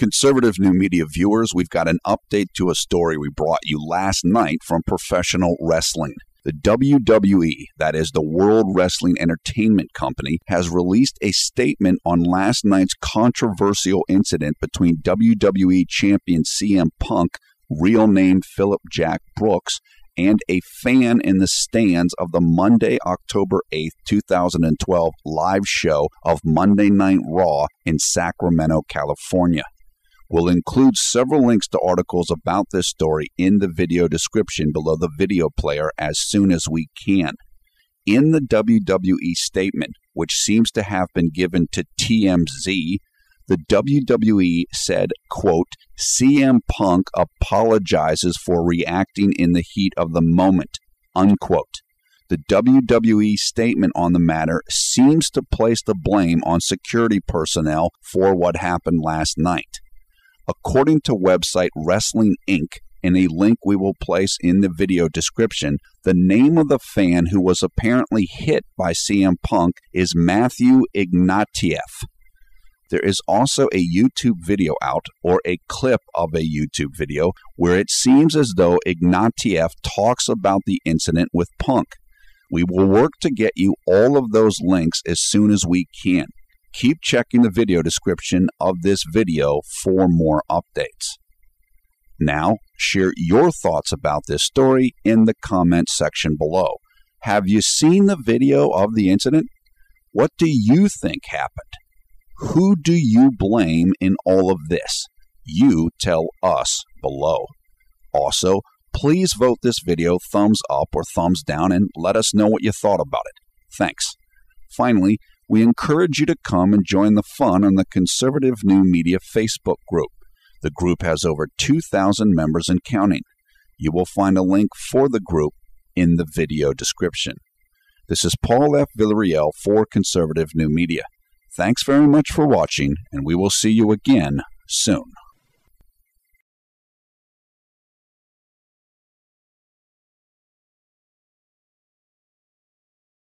Conservative New Media viewers, we've got an update to a story we brought you last night from professional wrestling. The WWE, that is the World Wrestling Entertainment Company, has released a statement on last night's controversial incident between WWE champion CM Punk, real name Philip Jack Brooks, and a fan in the stands of the Monday, October 8th, 2012 live show of Monday Night Raw in Sacramento, California. We'll include several links to articles about this story in the video description below the video player as soon as we can. In the WWE statement, which seems to have been given to TMZ, the WWE said, quote, CM Punk apologizes for reacting in the heat of the moment, unquote. The WWE statement on the matter seems to place the blame on security personnel for what happened last night. According to website Wrestling Inc., in a link we will place in the video description, the name of the fan who was apparently hit by CM Punk is Matthew Ignatieff. There is also a YouTube video out, or a clip of a YouTube video, where it seems as though Ignatieff talks about the incident with Punk. We will work to get you all of those links as soon as we can. Keep checking the video description of this video for more updates. Now, share your thoughts about this story in the comment section below. Have you seen the video of the incident? What do you think happened? Who do you blame in all of this? You tell us below. Also, please vote this video thumbs up or thumbs down and let us know what you thought about it. Thanks. Finally, we encourage you to come and join the fun on the Conservative New Media Facebook group. The group has over 2,000 members and counting. You will find a link for the group in the video description. This is Paul F. Villarreal for Conservative New Media. Thanks very much for watching, and we will see you again soon.